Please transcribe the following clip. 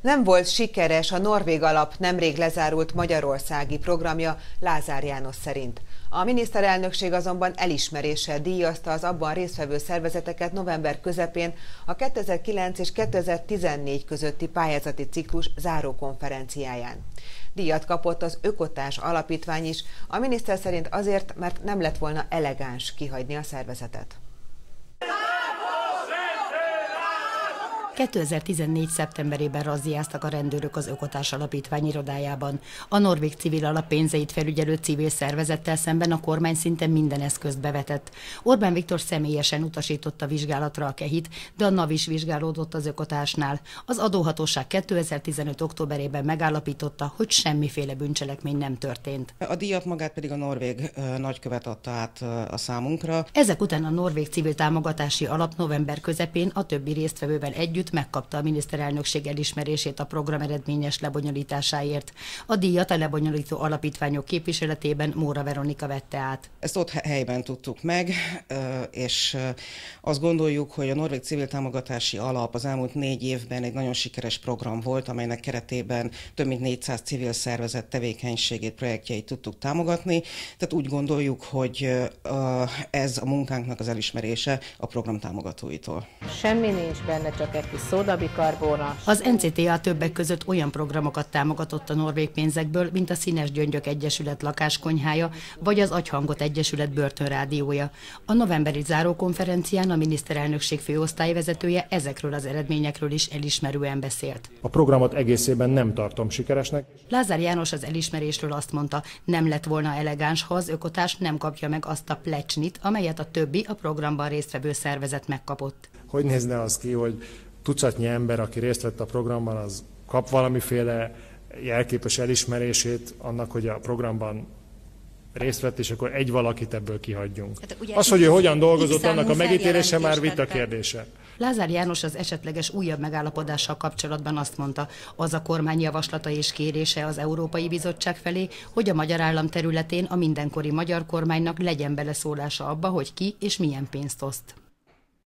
Nem volt sikeres a Norvég alap nemrég lezárult magyarországi programja Lázár János szerint. A miniszterelnökség azonban elismeréssel díjazta az abban résztvevő szervezeteket november közepén a 2009 és 2014 közötti pályázati ciklus zárókonferenciáján. Díjat kapott az Ökotás Alapítvány is, a miniszter szerint azért, mert nem lett volna elegáns kihagyni a szervezetet. 2014. szeptemberében razziáztak a rendőrök az Ökotás Alapítvány irodájában. A Norvég civil alap pénzeit felügyelő civil szervezettel szemben a kormány szinte minden eszközt bevetett. Orbán Viktor személyesen utasította vizsgálatra a kehit, de a NAV is vizsgálódott az Ökotásnál. Az adóhatóság 2015. októberében megállapította, hogy semmiféle bűncselekmény nem történt. A díjat magát pedig a norvég nagykövet adta át a számunkra. Ezek után a Norvég civil támogatási alap november közepén a többi résztvevővel együtt sőt megkapta a miniszterelnökség elismerését a program eredményes lebonyolításáért. A díjat a lebonyolító alapítványok képviseletében Móra Veronika vette át. Ezt ott helyben tudtuk meg, és azt gondoljuk, hogy a Norvég Civil Támogatási Alap az elmúlt négy évben egy nagyon sikeres program volt, amelynek keretében több mint 400 civil szervezet tevékenységét, projektjeit tudtuk támogatni. Tehát úgy gondoljuk, hogy ez a munkánknak az elismerése a program támogatóitól. Semmi nincs benne, csak egy kis szódabikarbóna. Az NCTA többek között olyan programokat támogatott a norvég pénzekből, mint a Színes Gyöngyök Egyesület lakáskonyhája, vagy az Agyhangot Egyesület börtönrádiója. A novemberi zárókonferencián a miniszterelnökség főosztályvezetője ezekről az eredményekről is elismerően beszélt. A programot egészében nem tartom sikeresnek. Lázár János az elismerésről azt mondta, nem lett volna elegáns, ha az ökotás nem kapja meg azt a plecsnit, amelyet a többi a programban résztvevő szervezet megkapott. Hogy nézne az ki, hogy tucatnyi ember, aki részt vett a programban, az kap valamiféle jelképes elismerését annak, hogy a programban részt vett, és akkor egy valakit ebből kihagyjunk. Hát az, hogy ő hogyan dolgozott, annak a megítélése már vita kérdése. Lázár János az esetleges újabb megállapodással kapcsolatban azt mondta, az a kormány javaslata és kérése az Európai Bizottság felé, hogy a magyar állam területén a mindenkori magyar kormánynak legyen beleszólása abba, hogy ki és milyen pénzt oszt.